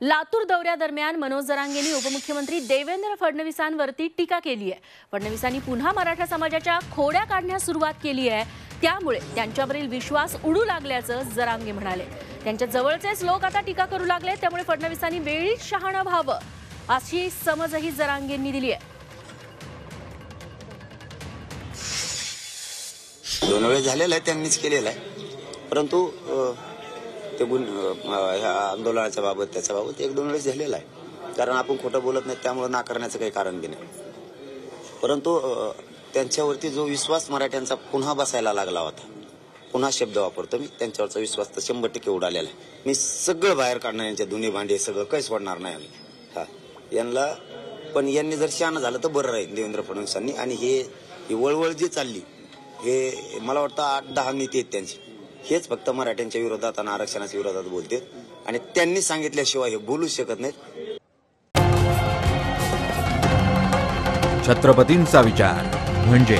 लातूर दौऱ्यादरम्यान मनोज जरांगेंनी उपमुख्यमंत्री देवेंद्र फडणवीसांवरती टीका केली आहे. फडणवीसांनी पुन्हा मराठा समाजाच्या खोड्या काढण्यास सुरुवात केली आहे. त्यामुळे त्यांच्यावरील विश्वास उडू लागल्याचं जरांगे म्हणाले. त्यांच्या जवळचेच लोक आता टीका करू लागले त्यामुळे फडणवीसांनी वेळीच शहाणं व्हावं अशी समजही जरांगेंनी दिली आहे. दोन वेळ झालेलं आहे त्यांनीच केलेलं आहे. परंतु ते गुण ह्या आंदोलनाच्या बाबत त्याच्या बाबत एक दोन वेळेस झालेलं आहे. कारण आपण खोटं बोलत नाही त्यामुळे नाकारण्याचं काही कारण बी नाही. परंतु त्यांच्यावरती जो विश्वास मराठ्यांचा पुन्हा बसायला लागला होता पुन्हा शब्द वापरतो मी त्यांच्यावरचा विश्वास तर शंभर टक्के उडालेला आहे. मी सगळं बाहेर काढणार यांच्या दोन्ही भांडे सगळं काही सोडणार नाही आम्ही. हा. यांना पण यांनी जर शहाणं झालं तर बरं राहील देवेंद्र फडणवीसांनी. आणि हे ही वळवळ जी चालली हे मला वाटतं आठ दहा नेते आहेत त्यांची. हेच फक्त मराठ्यांच्या विरोधात आणि आरक्षणाच्या विरोधात बोलते आणि त्यांनी सांगितल्याशिवाय हे बोलूच शकत नाहीत. छत्रपतींचा विचार म्हणजे